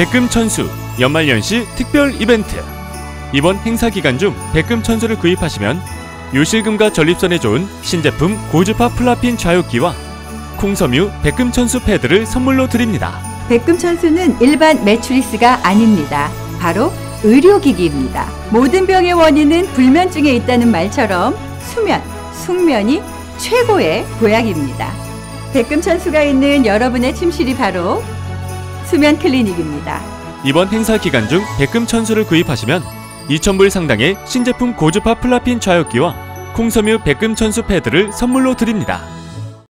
백금천수 연말연시 특별 이벤트 이번 행사 기간 중 백금천수를 구입하시면 요실금과 전립선에 좋은 신제품 고주파 플라핀 좌욕기와 콩섬유 백금천수 패드를 선물로 드립니다. 백금천수는 일반 매트리스가 아닙니다. 바로 의료기기입니다. 모든 병의 원인은 불면증에 있다는 말처럼 수면, 숙면이 최고의 보약입니다. 백금천수가 있는 여러분의 침실이 바로 수면 클리닉입니다. 이번 행사 기간 중 백금천수를 구입하시면 2,000불 상당의 신제품 고주파 플라핀 좌욕기와 콩섬유 백금천수 패드를 선물로 드립니다.